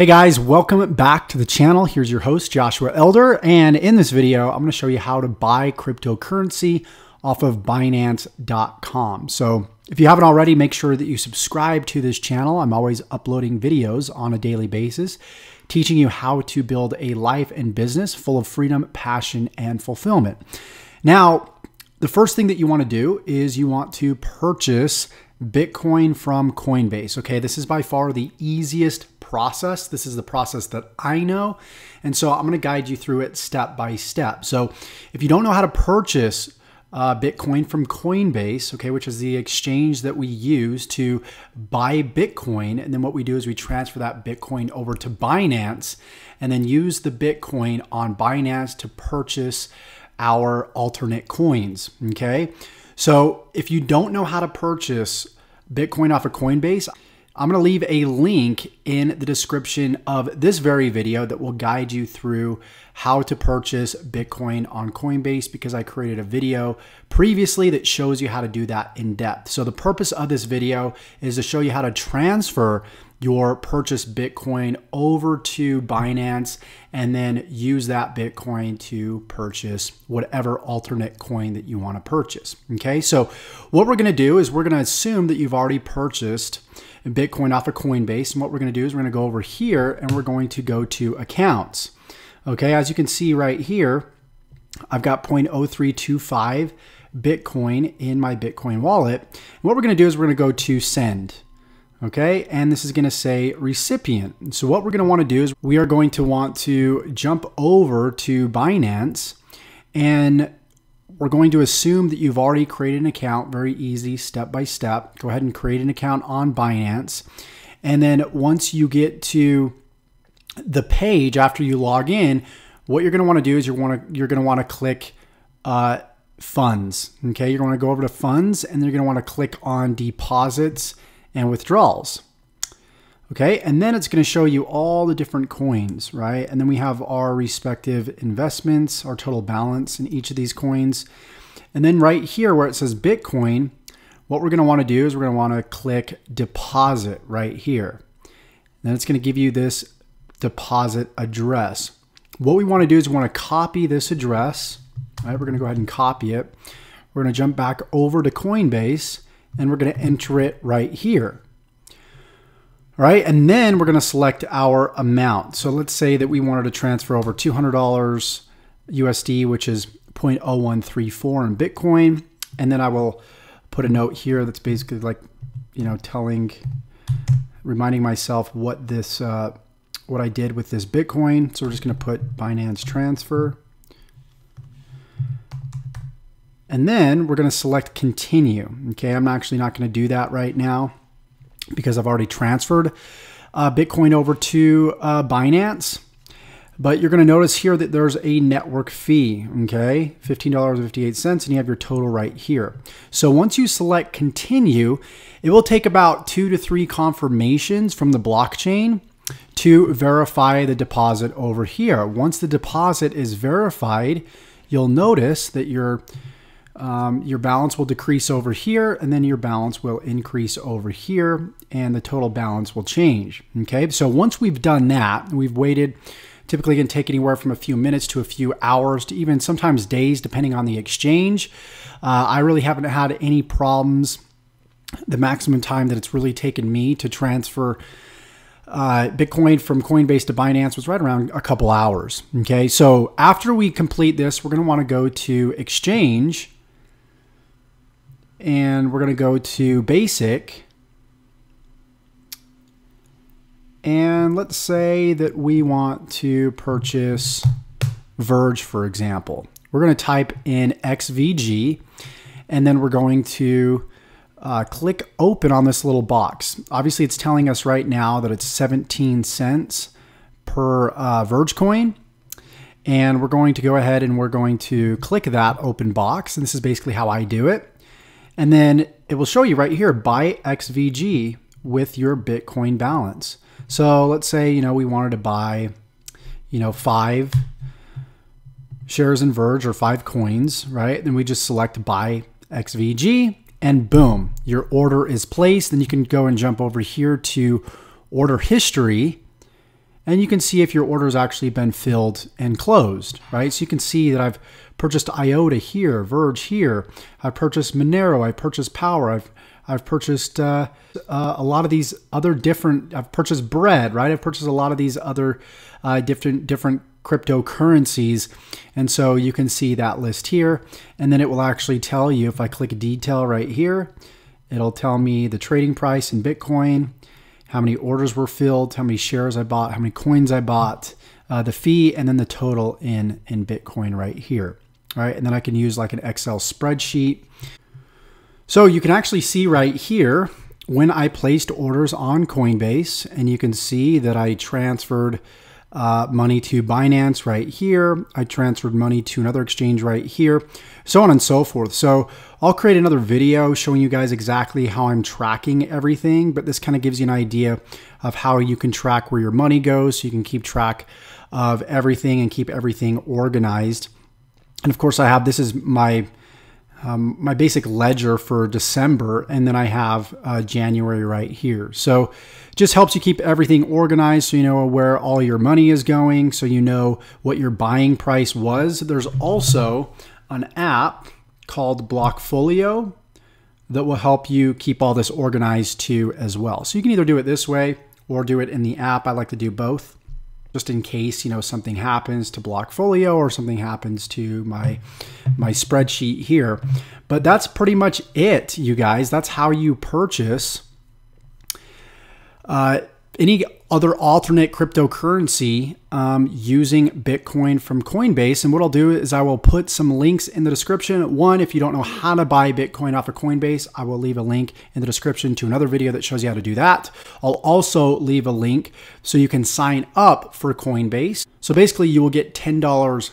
Hey guys, welcome back to the channel. Here's your host, Joshua Elder. And in this video, I'm gonna show you how to buy cryptocurrency off of Binance.com. So if you haven't already, make sure that you subscribe to this channel. I'm always uploading videos on a daily basis, teaching you how to build a life and business full of freedom, passion, and fulfillment. Now, the first thing that you wanna do is you want to purchase Bitcoin from Coinbase. Okay, this is by far the easiest process. This is the process that I know. And so I'm going to guide you through it step by step. So if you don't know how to purchase uh, Bitcoin from Coinbase, okay, which is the exchange that we use to buy Bitcoin. And then what we do is we transfer that Bitcoin over to Binance and then use the Bitcoin on Binance to purchase our alternate coins, okay? So if you don't know how to purchase Bitcoin off of Coinbase, I'm going to leave a link in the description of this very video that will guide you through how to purchase Bitcoin on Coinbase because I created a video previously that shows you how to do that in depth. So the purpose of this video is to show you how to transfer your purchase Bitcoin over to Binance and then use that Bitcoin to purchase whatever alternate coin that you want to purchase. Okay, so what we're going to do is we're going to assume that you've already purchased Bitcoin off of Coinbase. And what we're going to do is we're going to go over here and we're going to go to accounts. Okay, as you can see right here, I've got 0.0325 Bitcoin in my Bitcoin wallet. And what we're going to do is we're going to go to send. Okay, and this is going to say recipient. So what we're going to want to do is we are going to want to jump over to Binance and we're going to assume that you've already created an account, very easy, step by step. Go ahead and create an account on Binance. And then once you get to the page after you log in, what you're going to want to do is you're want to you're going to want to click uh, funds. Okay, you're going to go over to funds, and you're going to want to click on deposits and withdrawals. Okay, and then it's going to show you all the different coins, right? And then we have our respective investments, our total balance in each of these coins. And then right here where it says Bitcoin, what we're going to want to do is we're going to want to click deposit right here. Then it's going to give you this deposit address. What we want to do is we want to copy this address. Right, we're going to go ahead and copy it. We're going to jump back over to Coinbase and we're going to enter it right here. All right, and then we're going to select our amount. So let's say that we wanted to transfer over $200 USD, which is 0.0134 in Bitcoin. And then I will put a note here that's basically like, you know, telling, reminding myself what this, uh, what I did with this Bitcoin. So we're just going to put Binance transfer. And then we're going to select continue. Okay, I'm actually not going to do that right now because I've already transferred uh, Bitcoin over to uh, Binance. But you're going to notice here that there's a network fee, okay? $15.58, and you have your total right here. So once you select continue, it will take about two to three confirmations from the blockchain to verify the deposit over here. Once the deposit is verified, you'll notice that your um, your balance will decrease over here and then your balance will increase over here and the total balance will change. Okay, so once we've done that, we've waited, typically can take anywhere from a few minutes to a few hours to even sometimes days depending on the exchange. Uh, I really haven't had any problems. The maximum time that it's really taken me to transfer uh, Bitcoin from Coinbase to Binance was right around a couple hours. Okay, so after we complete this, we're going to want to go to Exchange and we're going to go to basic. And let's say that we want to purchase Verge, for example. We're going to type in XVG and then we're going to uh, click open on this little box. Obviously, it's telling us right now that it's 17 cents per uh, Verge coin. And we're going to go ahead and we're going to click that open box. And this is basically how I do it. And then it will show you right here, buy XVG with your Bitcoin balance. So let's say, you know, we wanted to buy, you know, five shares in Verge or five coins, right? Then we just select buy XVG and boom, your order is placed. Then you can go and jump over here to order history. and you can see if your order has actually been filled and closed, right? So you can see that I've purchased IOTA here, Verge here, I've purchased Monero, I've purchased Power, I've I've purchased uh, uh, a lot of these other different. I've purchased bread, right? I've purchased a lot of these other uh, different different cryptocurrencies, and so you can see that list here, and then it will actually tell you if I click detail right here, it'll tell me the trading price in Bitcoin, how many orders were filled, how many shares I bought, how many coins I bought, uh, the fee, and then the total in in Bitcoin right here. All right, and then I can use like an Excel spreadsheet. So you can actually see right here when I placed orders on Coinbase, and you can see that I transferred uh, money to Binance right here. I transferred money to another exchange right here, so on and so forth. So I'll create another video showing you guys exactly how I'm tracking everything, but this kind of gives you an idea of how you can track where your money goes so you can keep track of everything and keep everything organized. And of course, I have this is my um, my basic ledger for December, and then I have uh, January right here. So just helps you keep everything organized so you know where all your money is going, so you know what your buying price was. There's also an app called Blockfolio that will help you keep all this organized too as well. So you can either do it this way or do it in the app. I like to do both just in case you know something happens to Blockfolio or something happens to my my spreadsheet here. But that's pretty much it, you guys. That's how you purchase uh, any other alternate cryptocurrency um, using Bitcoin from Coinbase. And what I'll do is I will put some links in the description. One, if you don't know how to buy Bitcoin off of Coinbase, I will leave a link in the description to another video that shows you how to do that. I'll also leave a link so you can sign up for Coinbase. So basically, you will get $10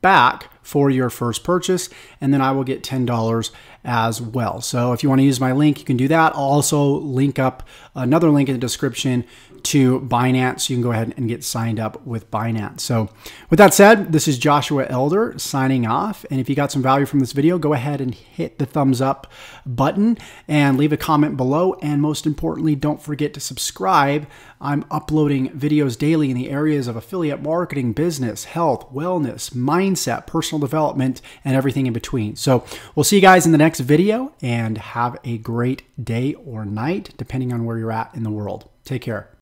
back for your first purchase, and then I will get $10 as well. So if you want to use my link, you can do that. I'll also link up another link in the description to Binance. You can go ahead and get signed up with Binance. So with that said, this is Joshua Elder signing off. And if you got some value from this video, go ahead and hit the thumbs up button and leave a comment below. And most importantly, don't forget to subscribe. I'm uploading videos daily in the areas of affiliate marketing, business, health, wellness, mindset, personal development, and everything in between. So we'll see you guys in the next video and have a great day or night, depending on where you're at in the world. Take care.